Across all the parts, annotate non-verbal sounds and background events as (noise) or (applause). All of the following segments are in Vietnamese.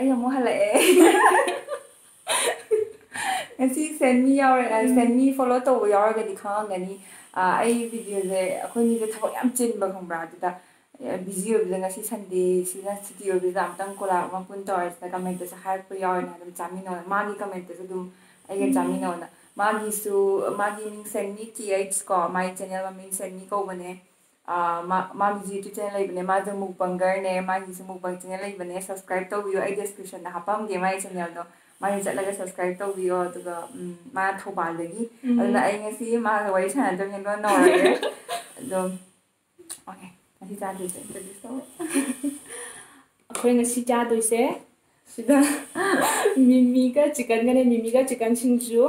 ayah mo hale ngasi send me yaw ra à, ừ. send me follow to yaw ga dikhang ga ni a ai video je akhoi ni je thakoi am chin ba khom ra ti ta à, busy ho bi ngasi sunday si na city ho bi jam tang kola ma pun to ar ta comment sa har pa yaw na dum chami no ma gi comment sa dum ai ga chami no na ma gi su ma gi ming send me ki ai ko my channel ma ming send me ko bane मागी YouTube channel लेने माज मुकबंगर ने मागी मुकबंग चैनल लेने सब्सक्राइब तौर आई डिस्क्रिप्शन हापमगे माई चैनल माने चलकर सब्सक्राइब तौर मा थोबाली असी मा वही सानद्रे नौरगे ओके असी चादे इंट्रोड्यूस तौर अखोई ngasi cha doi se sida mimi ga chicken ga ne mimi ga chicken singju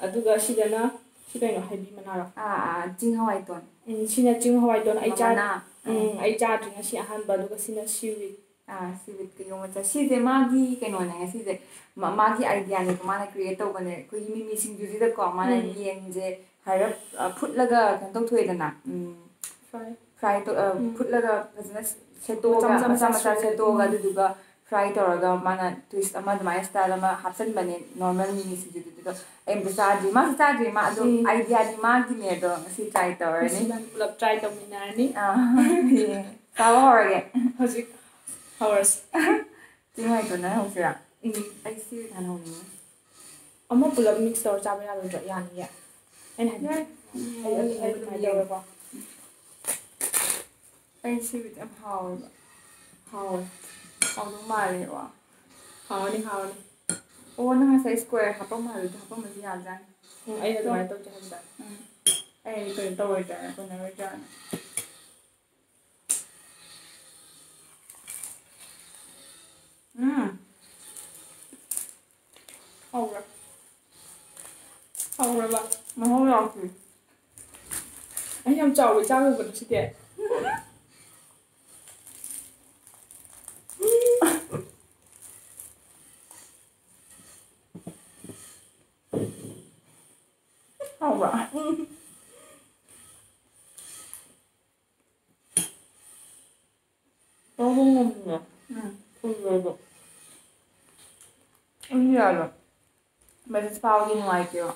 aduga sida na sida no hebi manara ah jing hawai ton sina ching hawai don ai cha ai cha ting a si a han ba do ka sina siwi à si vịt cái ông cha si thế mà gì cái nói này si thế mà mà gì idea này mà này create tàu cái này cái gì mình sinh duy đó có mà này yên thế hay là put là cái thằng tàu thuê đó um fry fry to, put là cái cái gì nó xe tô cái mà sao mà sao xe tô cái đó fry ꯇꯧꯔꯒ ꯃꯥꯅ ꯇ꯭ꯋꯤꯁ ꯑꯃ ꯑꯗꯨꯃꯥꯏꯅ ꯁ꯭ꯇꯥꯏꯜ ꯑꯃ ꯍꯥꯞꯆꯤꯟꯕꯅꯦ ꯅꯣꯔꯃꯦꯜ ꯃꯤꯃꯤ ꯁꯤꯡꯖꯨꯗꯨꯗ ꯑꯩ ꯑꯝꯇ ꯆꯥꯗ꯭ꯔꯤ ꯃꯥꯁꯨ ꯆꯥꯗ꯭ꯔꯤ ꯃꯥ ꯑꯗꯣ ꯎꯝ. ꯑꯥꯏꯗꯤꯌꯥꯗꯤ ꯃꯥꯒꯤꯅꯦ ꯑꯗꯣ ꯉꯁꯤ ꯇ꯭ꯔꯥꯏ ꯇꯧꯔꯅꯤ ꯉꯁꯤ ꯏꯕꯥꯅꯤ ꯄꯨꯂꯞ ꯇ꯭ꯔꯥꯏ ꯇꯧꯃꯤꯟꯅꯔꯅꯤ ꯌꯦꯡ ꯆꯥꯕ ꯍꯧꯔꯒꯦ ꯍꯧꯖꯤꯛ ꯍꯧꯔꯁꯤ ꯆꯤꯡ ꯍꯋꯥꯏꯇꯣꯟꯗꯩ ꯍꯧꯁꯤꯔꯥ ꯎꯝ ꯑꯩ ꯁꯤꯋꯤꯠ ꯍꯥꯟꯅ ꯍꯧꯅꯤꯡꯉꯤ ꯑꯃ ꯄꯨꯂꯞ ꯃꯤꯛꯁ ꯇꯧꯔ ꯆꯥꯕ ꯌꯥꯔꯣꯏꯗ꯭ꯔꯣ ꯌꯥꯅꯤꯌꯦ ꯑꯩꯅ ꯍꯥꯏꯗꯤ ꯌꯥꯏ ꯑꯩ ꯑꯩ ꯑꯗꯨꯝ ꯑꯗꯨꯃꯥꯏꯅ ꯌꯦꯡꯉꯣ ꯇꯧꯔꯦꯀꯣ ꯑꯩ ꯁꯤꯋꯤꯠ ꯌꯥꯝ ꯍꯥꯎꯋꯦꯕ ꯍꯥꯎꯋꯦ ಹಾಕೋದು ಮಾಡಿವಾ ಹಾವಣಿ ಹಾವಣಿ ಓ ನಂಗೆ ಸೈಜ್ ಸ್ಕ್ವೇರ್ ಹಾಪ ಮಾಡಿದ್ದು ಹಾಪ ಮಂದಿ ಯಾವ್ದಾನ ಐದು ಅದುಮꯥꯏ ತೌಚೆ ಹಂದ ಐದು ಕೈ ತೌಯ್ತಾನೆ ಕೊನೆ ವೆಜಾನ ಹ್ಮ್ ಹೌದ ಹೌದ ಮಹೋಯಾಕಿ 哎呀，找我加入我的吃点。spał didn't like you.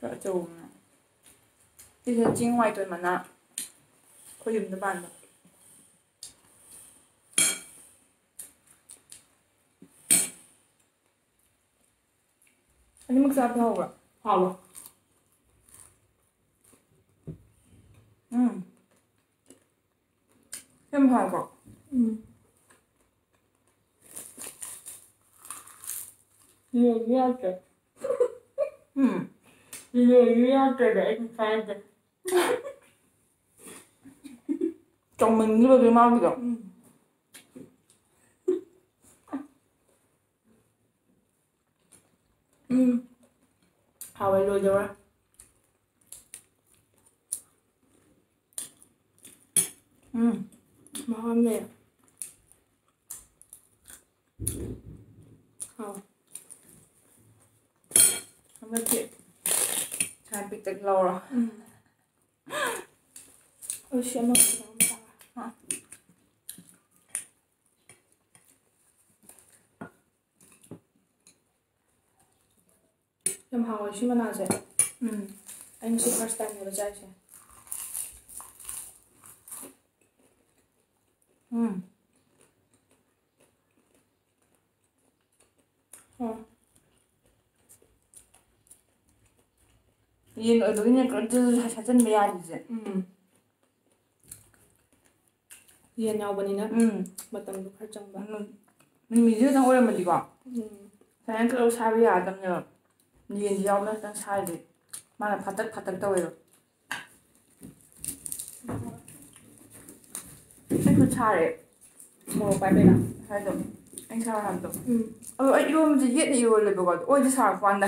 Khở chùm này. Thì thật chính ngoài tôi ừ. mà nạ. Có dùm tôi bàn được. Anh ấy mức sao tôi hầu rồi. Hầu Em hầu rồi. Ừ. Le liate. Hmm. Le liate để anh sai được. Chồng mình như là người mau được. Ừ. How are you doing? Ừ. Ngon nè. Không. เมื่อกี้ชายปิดตึกเราหรอเออเชื่อมันไม่ได้ยังหาว่าชิมันอะไรอืมอันนี้คือครั้งแรกในประเทศไทยอืม ꯌꯦꯟ ꯑꯣꯏꯕꯒꯤꯅꯦ ꯀꯔꯤꯝꯇꯁꯨ ꯁꯥꯆꯟꯕ ꯌꯥꯗ꯭ꯔꯤꯁꯦ ꯎꯝ ꯌꯦꯟ ꯌꯥꯎꯕꯅꯤꯅ ꯎꯝ ꯃꯇꯝꯗꯣ ꯈꯔ ꯆꯪꯕ ꯎꯝ ꯃꯤꯃꯤꯁꯤ ꯈꯛꯇꯪ ꯑꯣꯏꯔꯝꯃꯗꯤꯀꯣ ꯎꯝ ꯁꯨꯃꯥꯏꯅ ꯀꯛꯑ ꯁꯥꯏꯕ ꯌꯥꯒꯗꯕꯅꯦꯕ ꯌꯦꯟꯁꯤ ꯌꯥꯎꯕꯅ ꯈꯤꯇꯪ ꯁꯥꯏꯔꯗꯤ ꯃꯥꯅ ꯐꯥꯇꯛ ꯐꯥꯇꯛ ꯇꯧꯋꯦꯕ ꯑꯩ ꯈꯨꯠ ꯁꯥꯔꯦ ꯃꯣꯔꯣꯛ ꯄꯥꯏꯕꯩꯔꯥ ꯉꯁꯥꯏꯗꯣ ꯑꯩꯅ ꯁꯥꯔꯣ ꯍꯥꯏꯕꯗꯣ ꯎꯝ ꯑꯗꯣ ꯑꯩ ꯏꯔꯣꯟꯕꯁꯦ ꯌꯦꯠꯅ ꯏꯔꯣꯜꯂꯦꯕꯀꯣ ꯑꯗꯣ ꯑꯣꯏꯅ ꯁꯥꯔꯛꯄ ꯀꯥꯟꯗ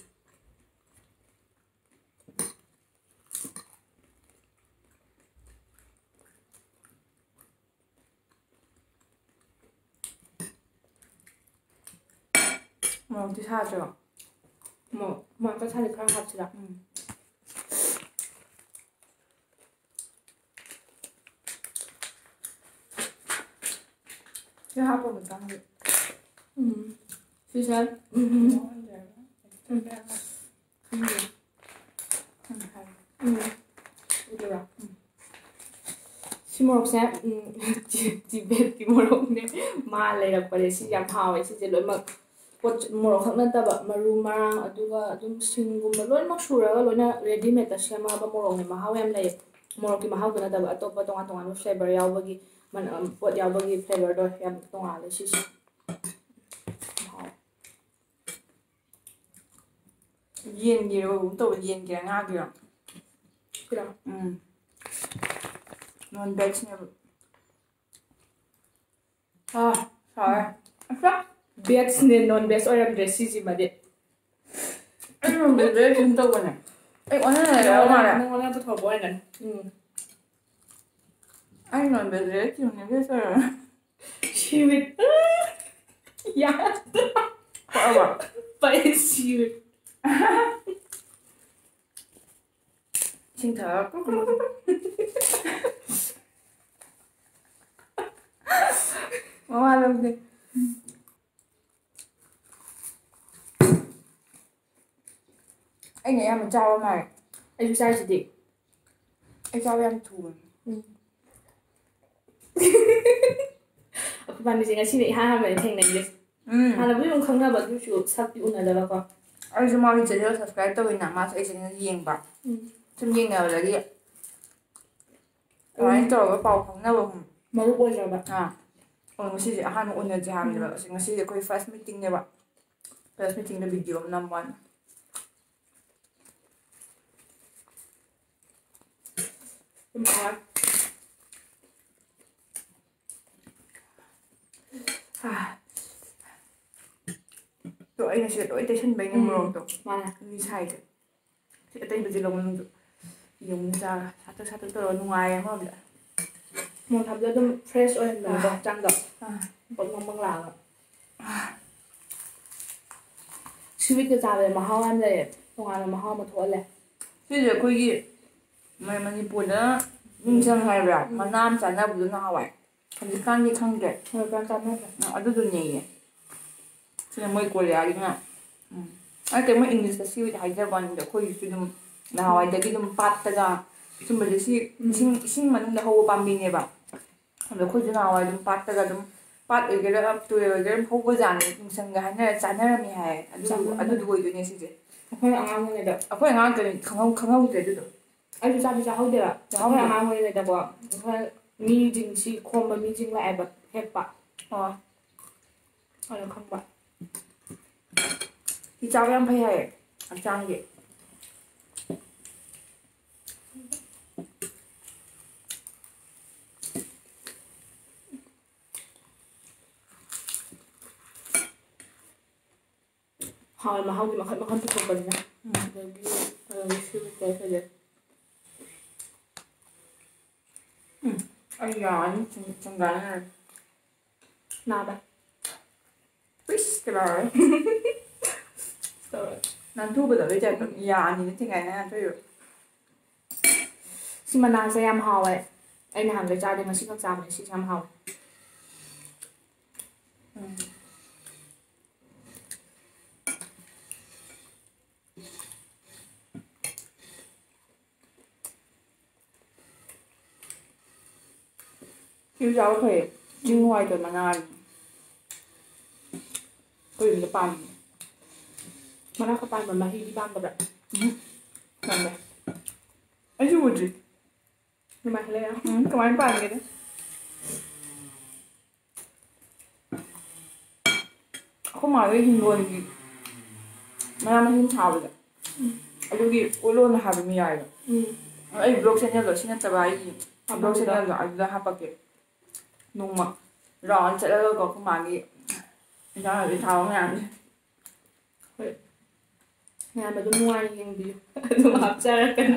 ꯆꯥꯅꯩꯀꯣ ꯎꯝ ꯃꯣꯔꯣꯛꯇꯤ ꯁꯥꯗ꯭ꯔꯣ ꯃꯣꯔꯣꯛ ꯃꯣꯔꯣꯛꯀ ꯁꯥꯗꯤ ꯈꯔ ꯍꯥꯞꯁꯤꯔꯥ ꯎꯝ ꯁꯤ ꯍꯥꯞꯄ ꯃꯇꯥꯡꯗ 음. 시작. 음. 음. 이거야. 시 모록새 음. 집에 모록네. 마 ꯂꯩꯔꯛꯄꯅꯦ ꯁꯤ ꯌꯥꯝ ꯍꯥꯎꯋꯦ ꯁꯤꯁꯦ ꯂꯣꯏꯅꯃꯛ pot moro khang nan ta ba maru marang aduga adum sing gum ba loi mak sura ga loina ready made ta shema ba moro ni ma haw yam lai moro ki ma haw ta ba atop ba tonga tonga no flavor yaw ba gi man pot yaw ba gi flavor do yam tonga le shi yin gi ro bets ne non bets oiram de sisi ma de ai non de de chúng tôi này ai quan này đâu mà này quan này tôi thọ bói này ai non de de chúng này bets oiram she would (laughs) yeah. Forever but it's you. Xin thở. (laughs) Mama làm gì? ꯂꯧꯗꯦ ꯑꯩꯅ ꯑꯌꯥꯝꯕ ꯆꯥꯕ ꯃꯥꯜꯂꯦ ꯑꯩꯁꯨ ꯆꯥꯏꯁꯤꯗꯤ ꯑꯩ ꯆꯥꯕ ꯌꯥꯝ ꯊꯨꯕꯅꯦ ꯑꯩꯈꯣꯏꯕꯥꯅꯤꯁꯦ ꯉꯁꯤꯅ ꯏꯍꯥꯟ ꯍꯥꯟꯕꯅꯤ ꯊꯦꯡꯅꯩꯁꯦ ꯎꯝ ꯍꯥꯟꯅꯕꯨꯗꯤ ꯑꯗꯨꯝ ꯈꯪꯅꯕ ꯑꯗꯨꯁꯨ ꯁꯛꯇꯤ ꯎꯅꯗꯕꯀꯣ ꯑꯩꯁꯨ ꯃꯥꯒꯤ ꯆꯦꯅꯦꯜ ꯁꯕꯁꯀ꯭ꯔꯥꯏꯕ ꯇꯧꯋꯤꯅ ꯃꯥꯁꯨ ꯑꯩ ꯆꯦꯅꯦꯜ ꯌꯦꯡꯕ ꯎꯝ ꯁꯨꯝ ꯌꯦꯡꯅꯕꯗꯒꯤ ꯑꯗꯨꯃꯥꯏꯅ ꯇꯧꯔꯒ ꯄꯥꯎ ꯐꯥꯎꯅꯕ ꯃꯔꯨꯞ ꯑꯣꯏꯖꯕ ꯑꯥ ꯑꯣ ꯉꯁꯤꯁꯦ ꯑꯍꯥꯟꯕ ꯎꯅꯁꯦ ꯍꯥꯏꯕꯅꯦꯕ ꯑꯁꯤ ꯉꯁꯤꯁꯦ ꯑꯩꯈꯣꯏ ꯐꯥꯔꯁ ꯃꯤꯇꯤꯡꯅꯦꯕ ꯐꯥꯔꯁ ꯃꯤꯇꯤꯡꯗ ꯚꯤꯗꯤꯑꯣ ꯑꯃ ꯅꯝꯕ Không có À. Tụi anh là sẽ đổi tay chân bánh em ừ. mồm tụi Mà là Như sai tụi Sẽ tay bật dì lồng lưng tụi Dùng ra sát tới sát tới tờ ngoài em không vậy Một thập ra tâm fresh ôi em bằng trăng gặp Bỗng bông bông làng ạ Suy biết cái giá về mà hoa em đây. Không ai là mà hoa mà thuở lệ Suy giờ quý gì 말 많이 인생 해라. 만남 잘나보도 나와. 근데 깐디 칸게. 그러니까 깐다네. 아들도 얘기해. 지금 뭐 이걸 이야기나. 음. 아 때문에 잉글리스 시위 하이자 봤는데 거의 지금 나와 이제 좀 빠다가 좀 멀리 시 식만 하고 밤비네 봐. 근데 거기 나와 좀 빠다가 좀 빠르게 앞도를 보고 자는 동생과 하나 자나람이 해. 아주 아주 누구 이제 시지. 아빠랑 아무래도 아빠랑 아무래도 강하고 강하고 돼도 ꯑꯩꯁꯨ ꯆꯥꯗꯤ ꯆꯥꯍꯧꯗꯦꯕ ꯆꯥꯍꯧꯗꯦ. ꯑꯩꯈꯣꯏ ꯑꯉꯥꯡ ꯑꯣꯏꯔꯤꯉꯩꯗꯀꯣ ꯑꯩꯈꯣꯏ ꯃꯤꯁꯤꯡꯁꯤ ꯈꯣꯝꯕ ꯃꯤꯁꯤꯡ ꯂꯥꯛꯑꯦꯕ ꯍꯦꯛꯄ ꯑꯣ ꯑꯗꯨ ꯈꯪꯕ ꯁꯤ ꯆꯥꯕ ꯌꯥꯝ ꯐꯩ ꯍꯥꯏꯌꯦ ꯍꯛꯆꯥꯡꯒꯤ ꯍꯥꯎꯋꯦ ꯃꯍꯥꯎꯗꯤ ꯃꯈꯜ ꯃꯈꯜ ꯄꯨꯊꯣꯛꯄꯅꯤꯅ ꯎꯝ. ꯑꯗꯒꯤ Ôi giỏi, con gái này Nào bà Whiskler 난 투브도 이제 야 아니 생각해 줘요. 심만 나서 얌 하와에. 애는 한 글자 되면 신경 싸움을 시참 하와. ꯁꯤꯁꯨ ꯆꯥꯕ ꯐꯩꯌꯦ ꯆꯤꯡ ꯍꯋꯥꯏꯗꯣ ꯃꯅꯥꯅꯤ ꯑꯩꯈꯣꯏ ꯌꯨꯝꯗ ꯄꯥꯟꯕꯅꯦ ꯃꯅꯥ ꯈꯛ ꯄꯥꯟꯕ ꯃꯍꯩꯗꯤ ꯄꯥꯟꯗꯕ꯭ꯔꯥ ꯈꯪꯗꯦ ꯑꯩꯁꯨ ꯎꯗ꯭ꯔꯤ ꯑꯗꯨꯃꯥꯏꯅ ꯂꯩꯔ ꯎꯝ ꯀꯃꯥꯏꯅ ꯄꯥꯟꯒꯦꯅꯦ ꯑꯩꯈꯣꯏ ꯃꯥꯒꯤ ꯍꯤꯡꯒꯣꯜꯒꯤ ꯃꯅꯥ ꯃꯁꯤꯡ ꯊꯥꯕꯗ ꯑꯗꯨꯒꯤ ꯎꯠꯂꯣꯟ ꯍꯥꯏꯕ ꯑꯃ ꯌꯥꯎꯋꯦꯕ ꯎꯝ ꯑꯩ ꯕ꯭ꯂꯣꯛ ꯆꯦꯅꯦꯜꯗꯣ ꯁꯤ ꯅꯠꯇꯕ ꯑꯩꯒꯤ ꯕ꯭ꯂꯣꯛ ꯑꯃꯗꯨꯗ. ꯆꯦꯅꯦꯜꯗꯣ ꯑꯗꯨꯗ ꯍꯥꯞꯄꯛꯀꯦ nùng rồi sẽ đưa có không mà gì (laughs) đó là đi thao đi, ngàn mà tôi mua anh em đi. Tôi học ra cái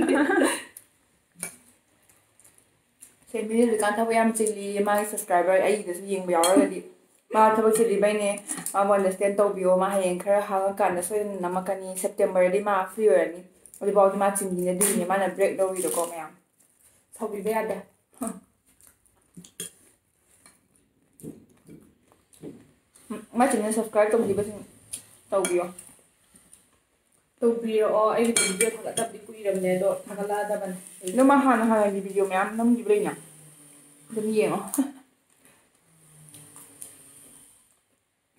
thế bây giờ tôi cảm thấy em chỉ đi mà subscriber ấy thì sẽ dừng bây giờ rồi đi. Mà thằng chị đi bên này mà vẫn là stand tàu biểu mà hiện khá hàng cả nó sẽ nằm cái này September đi mà free này, đi bảo thì mà chỉ đi này đi mà là break đâu đi được có mẹ. Sau bị bây giờ à? ꯃꯥ channel subscribe ꯇꯧꯕꯤꯕꯁꯤꯡ ꯇꯧꯕꯤꯌꯣ ꯇꯧꯕꯤꯔꯛꯑꯣ ꯑꯩꯒꯤ ꯚꯤꯗꯤꯑꯣ ꯊꯥꯒꯠꯇꯕꯗꯤ ꯀꯨꯏꯔꯕꯅꯦ ꯑꯗꯣ ꯊꯥꯒꯠꯂꯛꯑꯗꯕꯅꯦ ꯑꯗꯣ ꯃꯥ ꯍꯥꯟꯅ ꯍꯥꯟꯅꯒꯤ ꯚꯤꯗꯤꯑꯣ ꯃꯌꯥꯝ ꯅꯝꯈꯤꯕ ꯂꯩꯅ ꯑꯗꯨꯝ ꯌꯦꯡꯉꯣ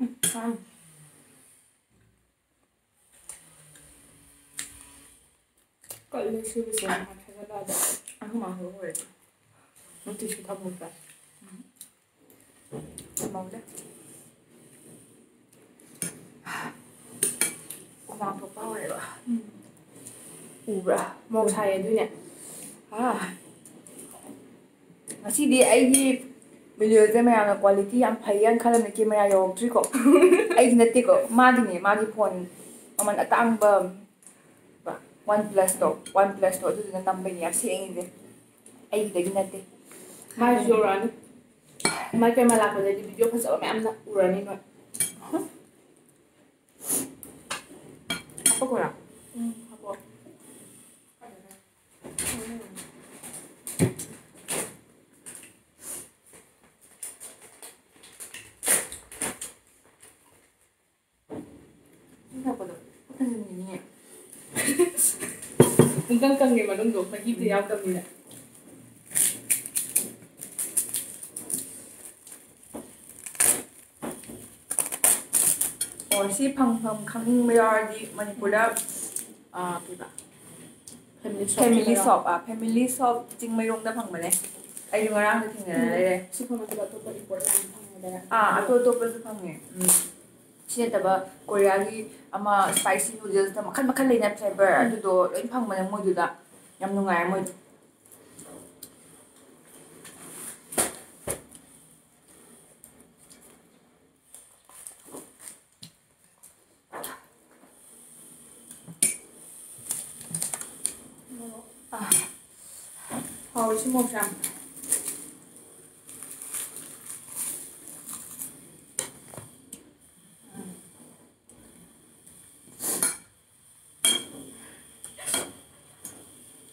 ꯎꯝ ꯀꯜꯂꯦ ꯁꯤꯕꯨꯁꯦ ꯃꯥ ꯊꯥꯒꯠꯂꯛꯑꯗ ꯑꯍꯨꯝ ꯑꯍꯨꯝ ꯑꯣꯏꯔꯗꯤ ꯅꯨꯡꯇꯤꯁꯨ ꯊꯝꯃꯨꯗ꯭ꯔꯥ ꯊꯝꯍꯧꯗꯦ ꯍꯨꯃꯥꯡ ꯊꯣꯛꯄ ꯍꯧꯔꯦꯕ ꯎꯕ꯭ꯔꯥ ꯃꯣꯛ ꯁꯥꯏ ꯑꯗꯨꯏꯅꯦ ꯑꯥ ꯉꯁꯤꯗꯤ ꯑꯩꯒꯤ ꯚꯤꯗꯤꯑꯣꯁꯦ ꯃꯌꯥꯝꯅ ꯀ꯭ꯋꯥꯂꯤꯇꯤ ꯌꯥꯝ ꯐꯩꯌꯦꯅ ꯈꯜꯂꯝꯃꯤ ꯀꯦꯃꯦꯔꯥ ꯌꯧꯔꯛꯇ꯭ꯔꯤꯀꯣ ꯑꯩꯒꯤ ꯅꯠꯇꯦꯀꯣ ꯃꯥꯒꯤꯅꯦ ꯃꯥꯒꯤ ꯐꯣꯟ ꯃꯃꯜ ꯑꯇꯥꯡꯕ ꯋꯥꯟ ꯄ꯭ꯂꯁꯇꯣ ꯋꯥꯟ ꯄ꯭ꯂꯁꯇꯣ ꯑꯗꯨꯗꯨꯅ ꯅꯝꯕꯩꯅꯦ ꯌꯥꯝ ꯁꯦꯡꯉꯤꯁꯦ ꯑꯩꯒꯤꯗꯒꯤ ꯅꯠꯇꯦ ꯃꯥꯏꯁꯨ ꯌꯧꯔꯛꯑꯅꯤ ꯃꯥꯏ ꯀꯦꯃꯦꯔꯥ ꯂꯥꯛꯄꯗꯗꯤ ꯚꯤꯗꯤꯑꯣ ꯐꯖꯕ ꯃꯌꯥꯝꯅ ꯎꯔꯅꯤ ꯅꯣꯏ 바꿔라. 응, 바꿔. 생각보다 선생님이 문강강님만 온도 바뀌지 약합니다. ꯑꯣ ꯁꯤ ꯐꯪꯐꯝ ꯈꯪꯅꯤꯡꯕ ꯌꯥꯎꯔꯗꯤ ꯃꯅꯤꯄꯨꯔꯗ ꯑꯥ ꯀꯩꯕ ꯐꯦꯃꯤꯂꯤ ꯐꯦꯃꯤꯂꯤ ꯁꯣꯞ ꯑꯥ ꯐꯦꯃꯤꯂꯤ ꯁꯣꯞ ꯆꯤꯡꯃꯩꯔꯣꯡꯗ ꯐꯪꯕꯅꯦ ꯑꯩꯁꯨ ꯉꯔꯥꯡꯗ ꯊꯦꯡꯅꯔ ꯂꯩꯔꯦ ꯁꯤ ꯐꯪꯉꯗꯕ ꯑꯇꯣꯞꯄ ꯏꯝꯄꯣꯔꯠ ꯌꯥꯝ ꯐꯪꯉꯦꯗꯅ ꯑꯥ ꯑꯇꯣꯞ ꯑꯇꯣꯞꯄꯁꯨ ꯐꯪꯉꯦ ꯎꯝ ꯁꯤ ꯅꯠꯇꯕ ꯀꯣꯔꯤꯌꯥꯒꯤ ꯑꯃ ꯏꯁꯄꯥꯏꯁꯤ ꯅꯨꯗꯜꯁꯇ ꯃꯈꯜ ꯃꯈꯜ ꯂꯩꯅ ꯐ꯭ꯂꯦꯕꯔ ꯑꯗꯨꯗꯣ ꯂꯣꯏ ꯐꯪꯕꯅꯦ ꯃꯣꯏꯗꯨꯗ ꯌꯥꯝ ꯅꯨꯡꯉꯥꯏꯔꯦ ꯃꯣꯏꯗꯣ số 100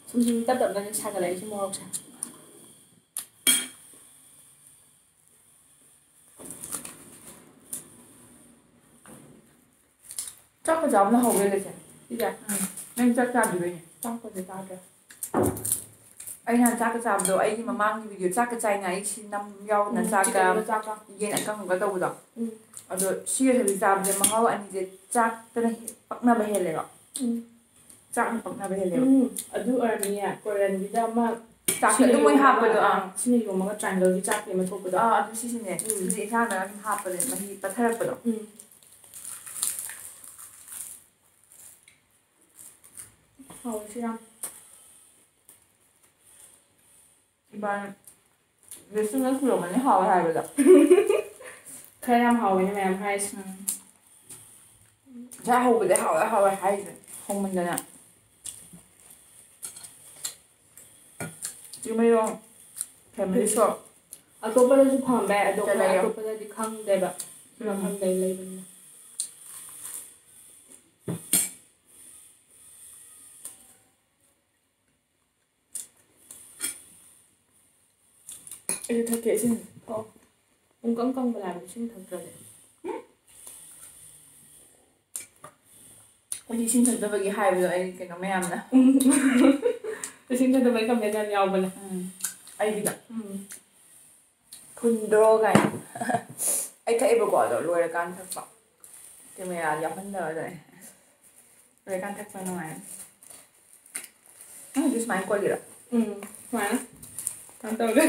선생님 땀땀나는 사과를 해서 먹자 chắc cái giống nó hầu ừ. về là chả, đi chả, nên chắc chắn gì vậy nhỉ? Trong cái gì ta kìa. ꯑꯩꯅ ꯆꯥꯛꯀ ꯆꯥꯕꯗꯣ ꯑꯩꯒꯤ ꯃꯃꯥꯡꯒꯤ ꯚꯤꯗꯤꯑꯣ ꯆꯥꯛꯀ ꯆꯥꯏꯅ ꯑꯩ ꯁꯤ ꯅꯝ ꯌꯥꯎꯗꯅ ꯆꯥꯛꯀ ꯆꯤꯛꯀꯟꯒ ꯆꯥꯛꯀ ꯌꯦꯟ ꯑꯀꯪꯕꯒ ꯇꯧꯕꯗꯣ ꯎꯝ ꯑꯗꯣ ꯁꯤꯒ ꯍꯧꯖꯤꯛ ꯆꯥꯕꯁꯦ ꯃꯍꯥꯎ ꯑꯅꯤꯁꯦ ꯆꯥꯛꯇꯅ ꯍꯦ- ꯄꯛꯅꯕ ꯍꯦꯜꯂꯦꯕ ꯎꯝ ꯆꯥꯛꯅ ꯄꯛꯅꯕ ꯍꯦꯜꯂꯦꯕ ꯎꯝ ꯑꯗꯨ ꯑꯣꯏꯔꯝꯅꯤꯌꯦ ꯀꯣꯔꯤꯌꯟꯒꯤꯗ ꯑꯃ ꯆꯥꯛꯇ ꯁꯤꯅ ꯑꯗꯨꯝ ꯃꯣꯏ ꯌꯣꯝꯃꯒ, ꯍꯥꯞꯄꯗꯣ ꯑꯥ ꯁꯤꯅ ꯌꯣꯝꯃꯒ ꯇ꯭ꯔꯥꯏꯡꯒꯜꯒꯤ ꯆꯥꯛꯀꯤ ꯑꯃ ꯊꯣꯛꯄꯗꯣ ꯑꯥ ꯑꯗꯨ ꯁꯤꯁꯤꯅꯦ ꯎꯝ. ꯁꯤꯁꯦ ꯏꯟꯁꯥꯡꯗ ꯑꯗꯨꯝ ꯍꯥꯞꯄꯅꯦ ꯃꯍꯤ ꯄꯠꯊꯔꯛꯄꯗꯣ ꯎꯝ ꯍꯥꯎꯋꯦ ꯁꯤ ꯌꯥꯝ Ben resim nasıl romanı hava her böyle. Kalem hava ne mem her şey. Ya hava de hava hava her şey. Không mình đâu chứ mấy đâu thèm mấy sợ ở tôi bây giờ chụp hàng bè ở đâu ở tôi bây giờ thì không đầy bạc không lấy bên này Ừ, thật kệ xin Cô Ông con con mà làm xin thật rồi. Mình xin thật với cái hai rồi cái nó mẹ em nè Tôi xin thật với cái mẹ em nhau mình Ai đi đó Phun đô cái (laughs) Ai thấy bà gọi rồi lùi là can thật vọng. Thì mày là dọc hắn đời rồi. Rồi can thật vào ngoài. Ah, just main kuali lah. Hmm, mana? Mantap kan?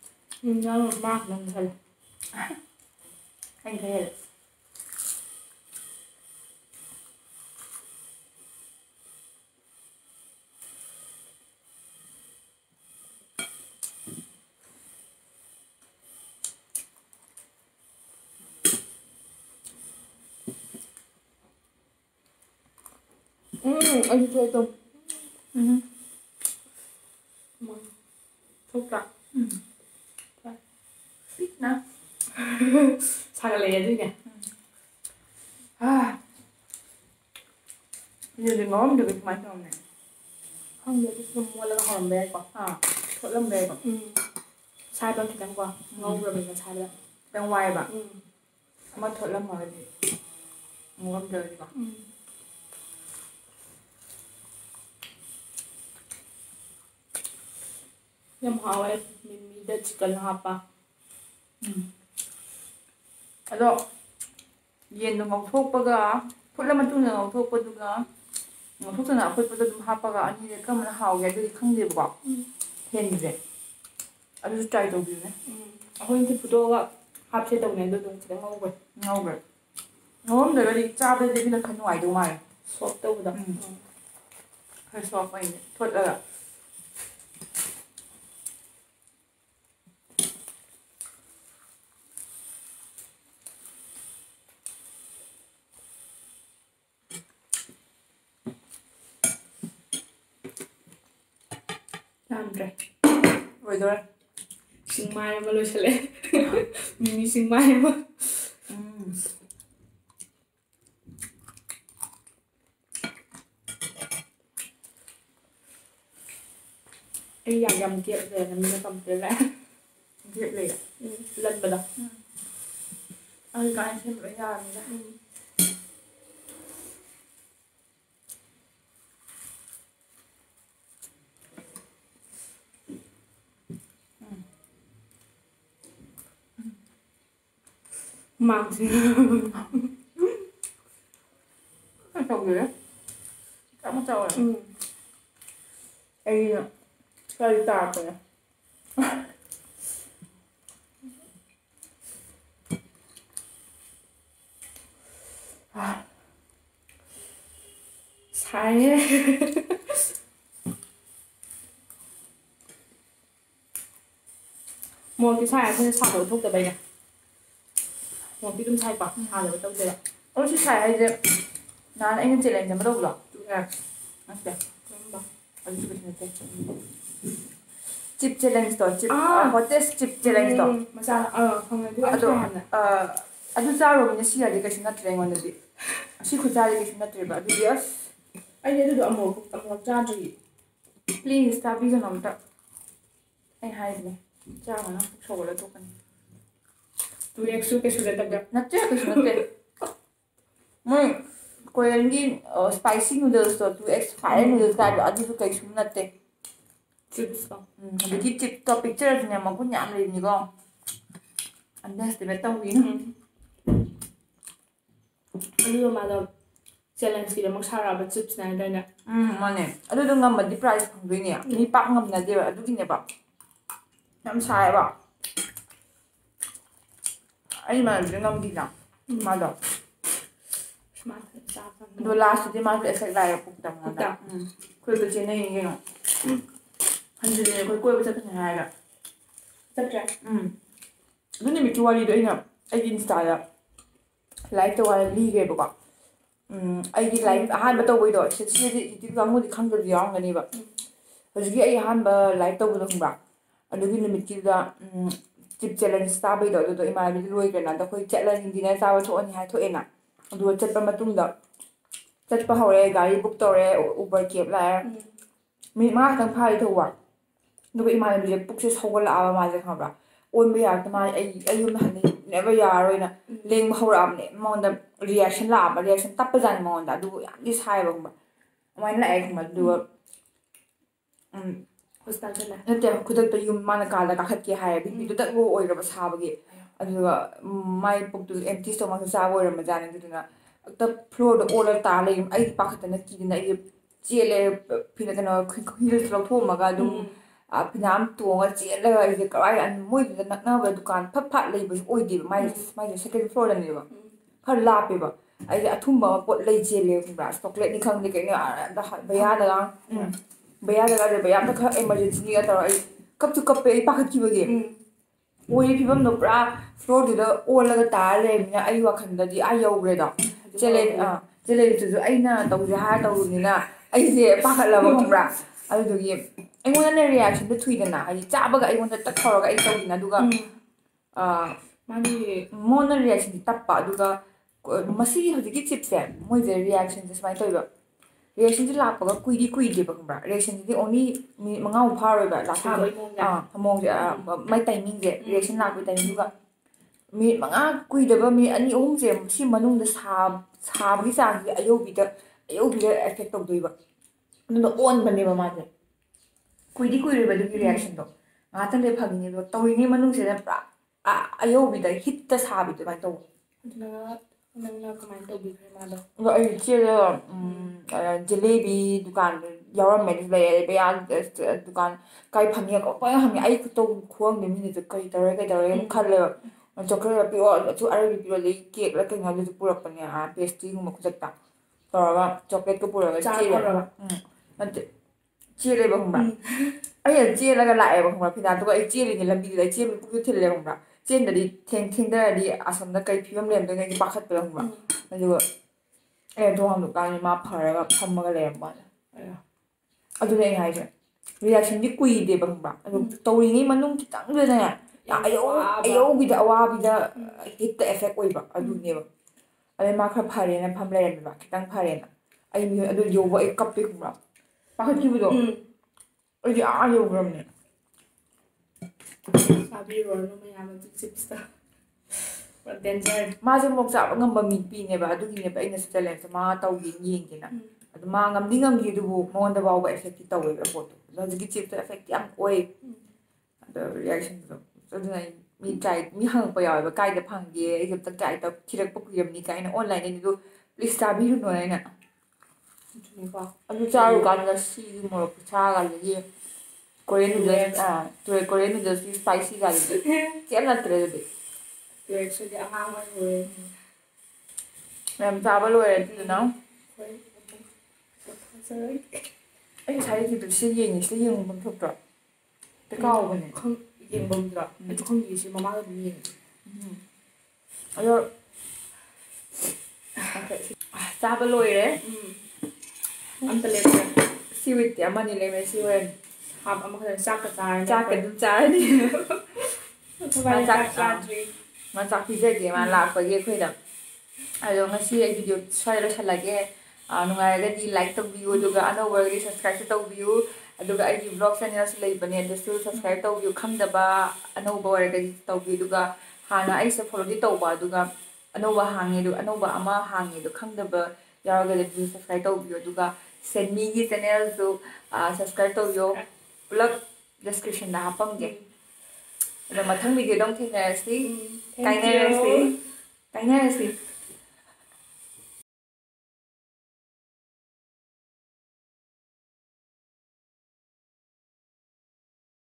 thấy là 음, 아니 저 좀. ừ. 뭐. thích nè 잘래 얘들게. à giờ thì ngon được cái máy trong này 한 개도 좀 몰라가 하면 돼 봐. à thôi lâm về còn 음. 잘 변기 된 거야. 먹으면 잘 변. đang ngoài bạn 음. mà thôi lâm rồi thì ngon đời đi bạn 음. 그래서 얘는 막 속바가 풀라만 뚫는 거 속바두가 뭐 속도는 아플보다 좀 하빠가 아니래 그러면 하고 애들이 큰데 봐 했는데 아주 숫자에 도기네 아버님한테 부도가 합체다고 내도 좀 그냥 먹을 먹을 너무 내가 이 짜베 대비는 간용 아이도 말 수업도보다 그래서 아빠 이제 돌아가 ꯑꯣꯏꯗꯣꯔꯦ ꯁꯤꯡꯃꯥꯏ ꯑꯃ ꯂꯣꯏꯁꯤꯜꯂꯦ ꯃꯤꯃꯤ ꯁꯤꯡꯃꯥꯏ ꯑꯃ ꯎꯝ ꯑꯩ ꯌꯥꯝ ꯌꯥꯝ Màu gì? Cái trâu gì đấy? Cảm ơn trâu này. Ừ. Ê, cây tạp này. Sai Mua cái sai không sao đổ thuốc từ bây này ꯃꯣꯔꯣꯛꯇꯤ ꯑꯗꯨꯝ ꯁꯥꯏꯀꯣ ꯁꯥꯗꯕ ꯇꯧꯗꯦꯕ ꯑꯗꯣ ꯁꯤ ꯁꯥꯏ ꯍꯥꯏꯁꯦ ꯅꯍꯥꯟ ꯑꯩꯅ ꯆꯦꯂꯦꯟꯖ ꯑꯃ ꯇꯧꯕꯗꯣ ꯇꯨ ꯑꯦꯛꯁ ꯅꯠꯇꯦ ꯀꯔꯝꯕ ꯑꯗꯨꯁꯨ ꯀꯩꯁꯨ ꯅꯠꯇꯦ ꯆꯤꯞ ꯆꯦꯂꯦꯟꯖꯇꯣ ꯆꯤꯞ ꯑꯥ. ꯍꯣꯇꯦꯁ ꯆꯤꯞ ꯆꯦꯂꯦꯟꯖꯇꯣ ꯎꯝ, ꯃꯆꯥ ꯑꯥ ꯈꯪꯉꯦ ꯑꯗꯨ ꯌꯥꯝ ꯑꯗꯣ ꯁꯥꯍꯟꯅ ꯑꯥ, ꯑꯗꯨ ꯆꯥꯔꯨꯕꯅꯤꯅ ꯁꯤꯔꯗꯤ ꯀꯩꯁꯨ ꯅꯠꯇ꯭ꯔꯦ ꯑꯩꯉꯣꯟꯗꯗꯤ ꯑꯁꯤ ꯈꯨꯠꯆꯥꯗꯤ ꯀꯩꯁꯨ ꯅꯠꯇ꯭ꯔꯦꯕ ꯑꯗꯨꯗꯤ ꯑꯁ ꯑꯩꯗꯤ ꯑꯗꯨꯗꯣ ꯑꯃꯨꯛ ꯑꯃꯨꯛ ꯆꯥꯗ꯭ꯔꯤ ꯄ꯭ꯂꯤꯖ ꯇꯥꯕꯤꯒꯅꯣ ꯑꯝꯇ ꯑꯩ ꯍꯥꯏꯁꯤꯅꯦ ꯆꯥꯒꯅꯣ ꯄꯨꯛ ꯁꯧꯒꯠꯂ ꯇꯣꯛꯀꯅꯤ 200 pesos de tabla. नच्चे कुछ नच्चे मैं कोयंगी spicy noodles spicy two X fire noodles का आदि तो कई सुन नच्चे चिप्स का देखिए चिप्स का पिक्चर अपने माँ को नाम लेने को अंदर से बैठा हुई ना अभी वो मालूम challenge kita mak cara at chips na ito. Hmm, mane. Ano dong ngam di price kung gini ya? Ni pak ngam na di ba? Gini ba? Ngam saya ba? To ꯑꯦꯛꯁꯁꯨ ꯀꯩꯁꯨ ꯅꯠꯇꯕ꯭ꯔꯥ ꯅꯠꯇꯦ ꯀꯩꯁꯨ ꯅꯠꯇꯦ ꯃꯣꯏ ꯀꯣꯔꯤꯌꯟꯒꯤ ꯁ꯭ꯄꯥꯏꯁꯤ ꯅꯨꯗꯜꯁꯇꯣ ꯇꯨ ꯑꯦꯛꯁ ꯐꯥꯏꯔ ꯅꯨꯗꯜꯁ ꯍꯥꯏꯕꯗꯣ ꯑꯗꯨꯁꯨ ꯀꯩꯁꯨ ꯅꯠꯇꯦ ꯆꯤꯞꯁꯇꯣ ꯎꯝ ꯑꯗꯒꯤ ꯆꯤꯞꯇꯣ ꯄꯤꯛꯆꯔꯁꯨꯅꯦ ꯃꯒꯨꯟ ꯌꯥꯝ ꯂꯩꯕꯅꯤꯀꯣ ꯑꯟꯗꯔꯁꯇꯤꯃꯦꯠ ꯇꯧꯕꯤꯅꯨ ꯑꯗꯨꯒ ꯃꯥꯗꯣ ꯆꯦꯂꯦꯟꯖꯀꯤꯗꯃꯛ ꯁꯥꯔꯛꯑꯕ ꯆꯤꯞꯁꯅꯦ ꯍꯥꯏꯗꯥꯏꯅꯦ ꯎꯝ ꯃꯥꯅꯦ ꯑꯗꯨꯗꯣ ꯉꯝꯃꯗꯤ ꯄ꯭ꯔꯥꯏꯖ ꯐꯪꯗꯣꯏꯅꯦ ꯃꯤ ꯄꯥꯛ ꯉꯝꯅꯗꯦꯕ ꯑꯗꯨꯒꯤꯅꯦꯕ ꯌꯥꯝ ꯁꯥꯏꯌꯦꯕ ꯑꯩ ꯃꯥꯟꯅꯕꯤꯗ ꯉꯝꯈꯤꯅ ꯃꯥꯗꯣ ꯁꯨꯃꯥꯏꯅ ꯆꯥꯕ ꯑꯗꯣ ꯂꯥꯁꯇꯗꯤ ꯃꯥꯁꯨ ꯑꯦꯐꯦꯛ ꯂꯥꯛꯑꯦ ꯄꯨꯛꯇ ꯃꯉꯣꯟꯗ ꯄꯨꯛꯇ? ꯎꯝ ꯑꯩꯈꯣꯏꯗꯣ ꯆꯦꯟꯅꯩꯅꯤ ꯀꯩꯅꯣ ꯍꯟꯖꯤꯜꯂꯦ ꯑꯩꯈꯣꯏ ꯀꯣꯏꯕ ꯆꯠꯀꯅꯤ ꯍꯥꯏꯔꯒ ꯆꯠꯇ꯭ꯔꯦ ꯎꯝ ꯑꯗꯨ ꯅꯨꯃꯤꯠꯀꯤ ꯋꯥꯔꯤꯗꯣ ꯑꯩꯅ ꯑꯩꯒꯤ ꯏꯟꯁꯇꯥꯗ ꯂꯥꯏꯛ ꯇꯧꯔ ꯂꯤꯈ꯭ꯔꯦꯕꯀꯣ ꯎꯝ ꯑꯩꯒꯤ ꯂꯥꯏꯛ ꯑꯍꯥꯟꯕ ꯇꯧꯕꯩꯗꯣ ꯁꯤ- ꯁꯤꯗꯤ ꯌꯨꯇ꯭ꯌꯨꯕ ꯀꯥꯡꯕꯨꯗꯤ ꯈꯪꯗꯕꯁꯨ ꯌꯥꯎꯔꯝꯒꯅꯦꯕ ꯍꯧꯖꯤꯛꯀꯤ ꯑꯩ ꯑꯍꯥꯟꯕ ꯂꯥꯏꯛ ꯇꯧꯕꯗꯣ ꯈꯪꯕ꯭ꯔꯥ ꯑꯗꯨꯒꯤ ꯅꯨꯃꯤꯠꯀꯤꯗꯨꯗ ꯏꯁꯇꯤꯞ ꯆꯦꯂꯦꯟꯖ ꯆꯥꯕꯩꯗꯣ ꯑꯗꯨꯗꯣ ꯏꯃꯥꯟꯅꯕꯤꯗ ꯂꯣꯏꯈ꯭ꯔꯦꯅ ꯑꯗꯣ ꯑꯩꯈꯣꯏ ꯆꯦꯂꯦꯟꯖ ꯗꯤꯅꯔ ꯆꯥꯕ ꯊꯣꯛꯑꯅꯤ ꯍꯥꯏ ꯊꯣꯛꯑꯦꯅ ꯑꯗꯨꯒ ꯆꯠꯄ ꯃꯇꯨꯡꯗ ꯆꯠꯄ ꯍꯧꯔꯦ ꯒꯥꯔꯤ ꯕꯨꯛ ꯇꯧꯔꯦ ꯎꯕꯔ ꯀꯦꯕ ꯂꯥꯛꯑꯦ ꯃꯤꯅꯤꯠ ꯃꯉꯥ ꯈꯛꯇꯪ ꯐꯥꯔꯤ ꯊꯧꯕ ꯑꯗꯨꯒ ꯏꯃꯥꯟꯅꯕꯤꯁꯦ ꯄꯨꯛꯁꯦ ꯁꯧꯒꯠꯂꯛꯑꯕ ꯃꯥꯁꯦ ꯈꯪꯕ꯭ꯔꯥ ꯑꯣꯟꯕ ꯌꯥꯔꯛꯇ ꯃꯥꯁꯦ ꯑꯩ ꯑꯩ ꯌꯨꯝꯗ ꯍꯟꯅꯤꯡꯕ ꯌꯥꯔꯔꯣꯏꯅ ꯂꯦꯡꯕ ꯍꯧꯔꯛꯑꯕꯅꯦ ꯃꯉꯣꯟꯗ ꯔꯤꯌꯦꯛꯁꯟ ꯂꯥꯛꯑꯕ ꯔꯤꯌꯦꯛꯁꯟ ꯇꯞꯄꯖꯥꯠꯅꯤ ꯃꯉꯣꯟꯗ ꯑꯗꯨꯒ ꯌꯥꯝꯗꯤ ꯁꯥꯏꯕ ꯈꯪꯕ꯭ꯔꯥ ꯑꯗꯨꯃꯥꯏꯅ ꯂꯥꯛꯑꯦ ꯈꯪꯕ꯭ꯔꯥ ꯑꯗꯨꯒ ꯎꯝ ꯍꯣꯁꯄꯤꯇꯥꯜ ꯆꯠꯂꯦ ꯅꯠꯇꯦ ꯈꯨꯗꯛꯇ ꯌꯨꯝ ꯃꯥꯅ ꯀꯥꯗ ꯀꯥꯈꯠꯀꯦ ꯍꯥꯏꯔꯦ ꯕꯤꯄꯤꯗꯨ ꯇꯛ ꯂꯣ ꯑꯣꯏꯈ꯭ꯔꯕ ꯁꯥꯕꯒꯤ ꯑꯗꯨꯒ ꯎꯝ, ꯃꯥꯏ ꯄꯨꯛꯇꯨ ꯑꯦꯝꯇꯤ ꯁ꯭ꯇꯣꯃꯛꯁꯨ ꯆꯥꯕ ꯑꯣꯏꯔꯝꯕꯖꯥꯠꯅꯤ ꯑꯗꯨꯗꯨꯅ ꯍꯦꯛꯇ ꯐ꯭ꯂꯣꯔꯗ ꯑꯣꯜꯂꯒ ꯇꯥꯔ ꯂꯩ ꯑꯩꯗꯤ ꯄꯥꯈꯠꯇꯅ ꯀꯤꯗꯅ ꯑꯩꯁꯦ ꯆꯦꯜꯂꯦ ꯐꯤꯅ ꯀꯩꯅꯣ ꯍꯤꯜꯁ ꯂꯧꯊꯣꯛꯑꯝꯃꯒ ꯑꯗꯨꯝ ꯐꯤꯅꯥꯝ ꯇꯣꯡꯉꯒ ꯆꯦꯜꯂꯒ ꯑꯩꯁꯦ ꯀꯔꯥꯏ ꯃꯣꯏꯗꯨꯗ ꯅꯛꯅꯕ ꯗꯨꯀꯥꯟ ꯐꯠ ꯐꯠ ꯂꯩꯕꯁꯨ ꯑꯣꯏꯗꯦꯕ ꯃꯥꯏ ꯃꯥꯏꯁꯦ ꯁꯦꯀꯦꯟ ꯐ꯭ꯂꯣꯔꯗꯅꯦꯕ ꯈꯔ ꯂꯥꯞꯄꯦꯕ ꯑꯩꯁꯦ ꯑꯊꯨꯝꯕ ꯑꯃ ꯄꯣꯠ ꯂꯩ ꯆꯦꯜꯂꯦ ꯈꯪꯕ꯭ꯔꯥ ꯆꯣꯀ꯭ꯂꯦꯠꯅꯤ ꯈꯪꯗꯦ ꯀꯩꯅꯣ ꯕꯌꯥꯗꯒ भैया लगा रहे भैया तो खर इमरजेंसी का तरह कब तो कब पे पाखत की बगे ओए फिबम नो पूरा फ्लोर दे ओ लगा ता ले मिया आई वखन दा दी आई यौरे दा चले चले तो जो आई ना तो जे हा तो नि ना ai जे पाखत ला बम पूरा अदु दो ये ai ngona na reaction da thui da na ai cha ba ga ai ngona ta thor ga ai to ni na duga आ माने मोनो रिएक्शन तप्पा दुगा मसी हजिकी चिप्स है मोजे रिएक्शन जसमाय तोइबा ꯔꯤꯌꯦꯛꯁꯟꯁꯦ ꯂꯥꯛꯄꯒ ꯀꯨꯏꯗꯤ ꯀꯨꯏꯗꯦꯕ ꯈꯪꯕ꯭ꯔꯥ ꯔꯤꯌꯦꯛꯁꯟꯁꯤꯗꯤ ꯑꯣꯟꯂꯤ ꯃꯤꯅꯤꯠ ꯃꯉꯥꯃꯨꯛ ꯐꯥꯔꯣꯏꯕ ꯂꯥꯛꯇꯣꯏꯁꯦ ꯁꯥꯕꯩ ꯃꯑꯣꯡꯗ ꯑꯥ ꯃꯑꯣꯡꯁꯦ ꯃꯥꯏ ꯇꯥꯏꯃꯤꯡꯁꯦ ꯔꯤꯌꯦꯛꯁꯟ ꯂꯥꯛꯄꯒꯤ ꯇꯥꯏꯃꯤꯡꯗꯨꯒ ꯃꯤꯅꯤꯠ ꯃꯉꯥ ꯀꯨꯏꯗꯕ ꯃꯤꯅꯤꯠ ꯑꯅꯤ ꯑꯍꯨꯝꯁꯦ ꯁꯤ ꯃꯅꯨꯡꯗ ꯁꯥꯕꯒꯤ ꯆꯥꯡꯁꯦ ꯑꯌꯧꯕꯤꯗ ꯑꯌꯧꯕꯤꯗ ꯑꯦꯐꯦꯛ ꯇꯧꯗꯣꯏꯕ ꯑꯗꯨꯅ ꯑꯣꯟꯕꯅꯦꯕ ꯃꯥꯁꯦ ꯀꯨꯏꯗꯤ ꯀꯨꯏꯔꯣꯏꯕ ꯑꯗꯨꯒꯤ ꯔꯤꯌꯦꯛꯁꯟꯗꯣ ꯉꯥꯏꯍꯥꯛꯇꯪꯗꯤ ꯐꯪꯉꯤꯅꯦ ꯑꯗꯣ ꯇꯧꯔꯤꯉꯩ ꯃꯅꯨꯡꯁꯤꯗ ꯄꯨꯔꯥ ꯑꯌꯧꯕꯤꯗ ꯍꯤꯠꯇ ꯁꯥꯕꯤꯗꯣ ꯑꯗꯨꯃꯥꯏꯅ ꯇꯧꯕ ꯑꯗꯨꯅ ꯅꯪꯅ ꯀꯃꯥꯏꯅ ꯇꯧꯕꯤꯈ꯭ꯔꯦ ꯃꯥꯗꯣ ꯑꯗꯣ ꯑꯩ ꯆꯦꯜꯂꯒ ꯖꯤꯂꯦꯕꯤ ꯗꯨꯀꯥꯟ ꯌꯥꯎꯔꯝꯃꯦ ꯑꯗꯨꯁꯨ ꯂꯩ ꯕꯌꯥ ꯗꯨꯀꯥꯟ ꯀꯥꯏ ꯐꯪꯉꯦ ꯂꯣꯏ ꯍꯪꯉꯦ ꯑꯩ ꯈꯨꯠꯇꯧ ꯈꯨꯍꯪꯗꯦ ꯃꯤꯅꯁꯨ ꯀꯩ ꯇꯧꯔꯦ ꯀꯩ ꯇꯧꯔꯦꯅ ꯈꯜꯂꯦꯕ ꯆꯣꯀ꯭ꯂꯦꯠ ꯄꯤꯔꯛꯑꯣ ꯑꯊꯨ ꯑꯔꯩꯕꯤ ꯄꯤꯔꯛꯑꯣ ꯑꯗꯩ ꯀꯦꯛꯂ ꯀꯩꯅꯣ ꯑꯗꯨꯁꯨ ꯄꯨꯔꯛꯄꯅꯦ ꯄꯦꯁꯇ꯭ꯔꯤꯒꯨꯝꯕ ꯈꯨꯗꯛꯇ ꯇꯧꯔꯒ ꯆꯣꯀ꯭ꯂꯦꯠꯀ ꯄꯨꯔꯒ ꯆꯥꯔ ꯆꯦꯜꯂꯦ ꯐꯕ꯭ꯔꯕ ꯎꯝ ꯅꯠꯇꯦ ꯆꯦꯜꯂꯦꯕ ꯈꯪꯕ꯭ꯔꯥ ꯑꯩꯅ ꯆꯦꯜꯂꯒ ꯂꯥꯛꯑꯦꯕ ꯈꯪꯕ꯭ꯔꯥ ꯐꯤꯗꯥꯛꯇꯨꯒ ꯑꯩ ꯆꯦꯜꯂꯤꯅꯦ ꯂꯝꯕꯤꯗꯨꯗ ꯑꯩ ꯆꯦꯟꯕ ꯄꯨꯛꯁꯨ ꯊꯤꯜꯂꯦ ꯈꯪꯕ꯭ꯔꯥ ꯆꯦꯟꯗꯗꯤ ꯊꯦꯡꯊꯔꯗꯤ ꯑꯁꯣꯝꯗ ꯀꯩ ꯐꯤꯕꯝ ꯂꯩꯔꯝꯗꯣꯏꯅꯣ ꯑꯩꯁꯦ ꯄꯥꯈꯠꯄꯗꯣ ꯈꯪꯕ꯭ꯔꯥ ꯑꯗꯨꯒ ꯑꯩꯅ ꯊꯣꯡ ꯍꯥꯡꯗꯣꯛꯀꯥꯟꯗ ꯃꯥ ꯐꯔꯒ ꯐꯝꯃꯒ ꯂꯩꯔꯝꯕ ꯋꯥꯅꯦ ꯑꯗꯨꯅꯦ ꯑꯩꯅ ꯍꯥꯏꯁꯦ ꯔꯤꯌꯥꯛꯁꯟꯗꯤ ꯀꯨꯏꯗꯦꯕ ꯈꯪꯕ꯭ꯔꯥ ꯑꯗꯨ ꯇꯧꯔꯤꯉꯩ ꯃꯅꯨꯡ ꯈꯤꯇꯪꯗꯨꯗꯅꯦ ꯌꯥꯝ ꯑꯌꯧ ꯋꯥꯕ. ꯑꯌꯧꯕꯤꯗ ꯑꯋꯥꯕꯤꯗ ꯍꯤꯠꯇ ꯑꯦꯐꯦꯛ ꯑꯣꯏꯕ ꯑꯗꯨꯅꯦꯕ ꯑꯗꯩ ꯃꯥ ꯈꯔ ꯐꯔꯦꯅ ꯐꯝ ꯂꯩꯔꯝꯃꯦꯕ ꯈꯤꯇꯪ ꯐꯔꯦꯅ ꯑꯩ ꯑꯗꯨ ꯌꯧꯕ ꯑꯩ ꯀꯞꯄꯦ ꯈꯪꯕ꯭ꯔꯥ ꯄꯥꯈꯠꯈꯤꯕꯗꯣ ꯎꯝ ꯑꯩꯗꯤ ꯑꯥ ꯌꯧꯈ꯭ꯔꯕꯅꯦ sabi ron may ama to chips ta but then there ma jung mok sa ngam ba min pi ne ba du ne ba ina sa tele sa ma tau gi yeng ki na adu ma ngam ding ngam gi du bu mo nda ba ba effect ta we ba photo la gi chip ta effect am oi the reaction do so du nai mi try mi hang pa ya ba kai da phang ge ai jap ta kai ta thirak pa ku yam ni kai na online ni du please sabi ru no na na ᱟᱫᱚ ᱪᱟᱨᱩ ᱠᱟᱱ ᱜᱮ ᱥᱤ ᱢᱚᱨᱚ ᱯᱤᱪᱷᱟ ᱜᱟᱞ ᱜᱮ Korean noodles. Ah, tuloy Korean noodles with spicy garlic. Si ano tuloy tuloy. Actually, ang angan ko yun. Ma'am, tawal ko yun. Ito na? Sorry. Ay, sabi ko, siya yun. Siya yun ang bantok drop. Teka ako ba niya? Kung yun bang drop. Ito kung yun, si mama ko yun. Ayo. Tawal ko yun. Ang talaga. đi lấy mấy may siwit hab am Wochenende Sack gezahlt. Sack gezahlt. Man sagt, man sagt, wie sehr geht, man lag bei ihr Quelle. Also, man sieht ein Video, zwei oder drei Lage. नुंगायगदि like तौबियो अदुगा अनोबरगि subscribe तौबियो अदुगा आइगि blog चैनलसु लेबने अदसु सब्सक्राइब तौबियो खंगदबा अनोबा वरगदि तौबियो अदुगा हाना आइसे फॉलोदि तौबा अदुगा अनोबा हांगे अदु अनोबा अमा हांगे अदु खंगदबा यावगदि सब्सक्राइब तौबियो अदुगा सेनमीगि चैनलसु सब्सक्राइब तौबियो ꯄꯨꯂꯞ ꯗꯦꯁꯀ꯭ꯔꯤꯞꯁꯟꯗ ꯍꯥꯞꯄꯝꯒꯦ ꯑꯗꯣ ꯃꯊꯪ ꯚꯤꯗꯤꯑꯣꯗ ꯑꯃꯨꯛ ꯊꯦꯡꯅꯔꯁꯤ Thank ꯀꯥꯏꯅꯔꯁꯤ you. ꯀꯥꯏꯅꯔꯁꯤ